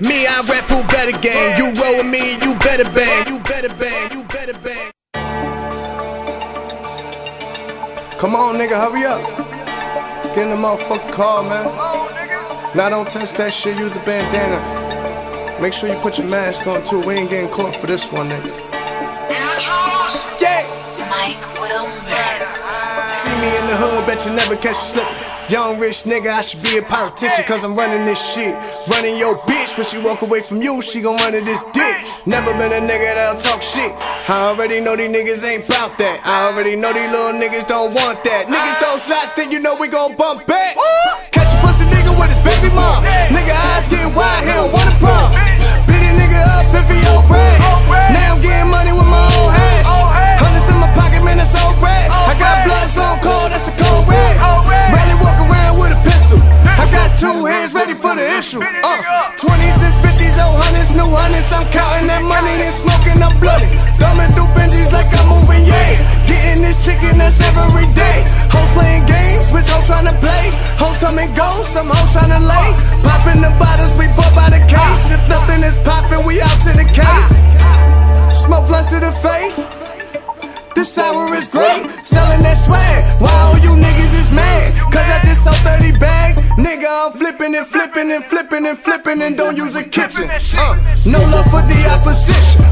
Me, I rap WhoBetta gang. You roll with me, you better bang. You better bang. You better bang. Come on, nigga, hurry up. Get in the motherfucking car, man. Now don't touch that shit, use the bandana. Make sure you put your mask on too. We ain't getting caught for this one, nigga. Yeah! Mike. See me in the hood, bet you never catch you slipping. Young rich nigga, I should be a politician, cause I'm running this shit. Running your bitch, when she walk away from you, she gon' run to this dick. Never been a nigga that'll talk shit. I already know these niggas ain't bout that. I already know these little niggas don't want that. Niggas throw shots, then you know we gon' bump back. Catch a pussy nigga with his baby mom. Uh, 20s and 50s, oh hundreds, new hundreds. I'm counting that money and smoking, I'm bloody. Thumbing through Benjis like I'm moving, yeah. Getting this chicken, that's every day. Hoes playing games, which hoes trying to play. Hoes come and go, some hoes trying to lay. Popping the bottles, we bought by the case. If nothing is popping, we out to the case. Smoke blunts to the face. This sour is great, selling and flipping and flipping and flipping and don't use a kitchen. Uh, no love for the opposition.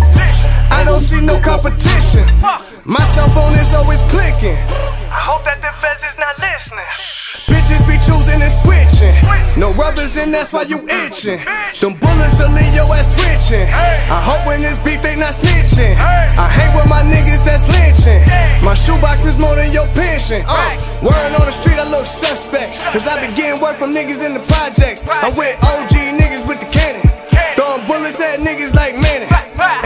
I don't see no competition. My cell phone is always clicking. I hope that the feds is not listening. Bitches be choosing and switching. No rubbers, then that's why you itching. Them bullets will leave your ass twitching. I hope when this beef they not snitching. I hang with my niggas that's lynching. My shoebox is more than your pension. Uh, word on the street, I look suspect. Cause I been getting work from niggas in the projects. I'm with OG niggas with the cannon. Throwing bullets at niggas like Manning.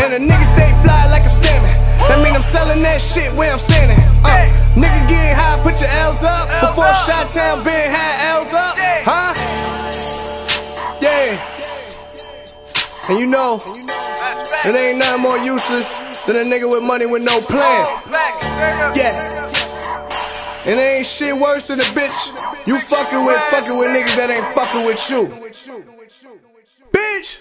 And the niggas stay fly like I'm standing. That mean I'm selling that shit where I'm standing. Uh, nigga get high, put your L's up. Before Shot Town been high, L's up. Huh? Yeah. And you know, it ain't nothing more useless than a nigga with money with no plan. Yeah. And ain't shit worse than a bitch you fucking with fucking with niggas that ain't fucking with you. Bitch!